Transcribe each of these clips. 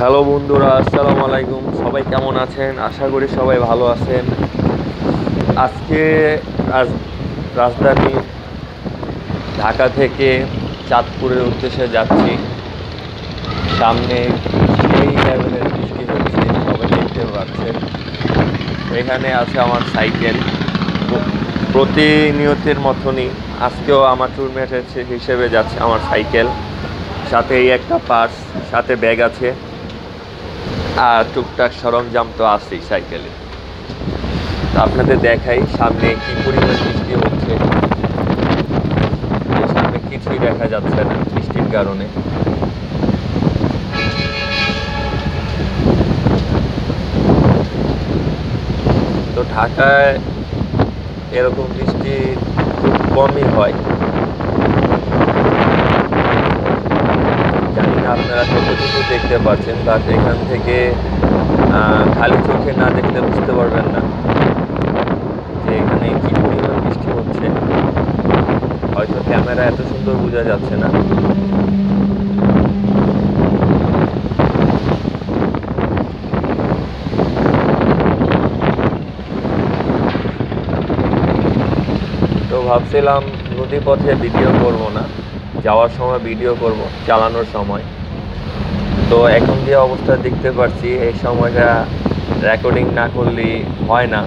Hello বন্ধুরা, আসসালামু আলাইকুম। সবাই কেমন আছেন? আশা করি সবাই ভালো আছেন। আজকে রাজ- রাজধানী ঢাকা থেকে চাঁদপুরের উদ্দেশ্যে যাচ্ছি। সামনে সেই লেভেলের বৃষ্টি হচ্ছে, সবাই দেখতে পাচ্ছেন। এখানে আছে আমার সাইকেল। প্র- প্রতিনিয়তের মতনই আজকেও আমার টুরমেট হিসেবে যাচ্ছে আমার সাইকেল। সাথে এই একটা পার্স, সাথে ব্যাগ আছে। আর টুকটাক সরঞ্জাম তো আছেই সাইকেলে। তো আপনাদের দেখাই সামনে কি পরিমাণ বৃষ্টি হচ্ছে। সামনে কিছুই দেখা যাচ্ছে না বৃষ্টির কারণে। তো ঢাকায় এরকম বৃষ্টি খুব কমই হয় জানি না আপনারা কতটুকু দেখতে পাচ্ছেন বাট এখান থেকে খালি চোখে না দেখলে বুঝতে পারবেন না যে এখানে কি পরিমাণ বৃষ্টি হচ্ছে। হয়তো ক্যামেরা এত সুন্দর বোঝা যাচ্ছে না। তো ভাবছিলাম নদী পথে ভিডিও করব না, যাওয়ার সময় ভিডিও করব, চালানোর সময়। তো এখন যে অবস্থা দেখতে পাচ্ছি এই সময়টা রেকর্ডিং না করলে হয় না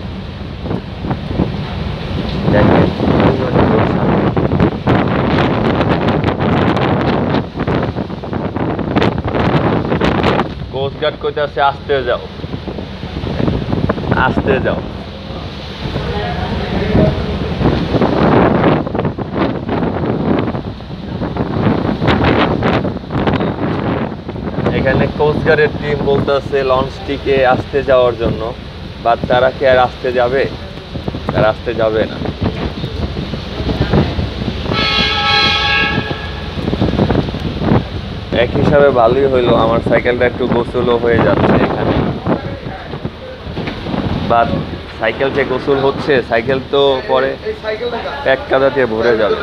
দেখেন পরিমাণ জোর সামনে। কোস্ট গার্ড কইতাছে, আসতে যাও আসতে যাও এখানে কোস্টগার্ডের টিম বলতেছে লঞ্চটিকে আসতে যাওয়ার জন্য বাট তারা কি আর আসতে যাবে? তারা আসতে যাবে না। এক হিসাবে ভালোই হইল, আমার সাইকেলটা একটু গোসলও হয়ে যাচ্ছে এখানে। বাট সাইকেল যে গোসল হচ্ছে সাইকেল তো পরে এক কাদা দিয়ে ভরে যাবে।